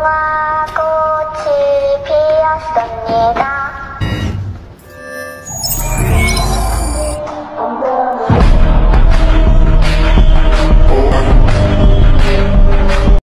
Wow.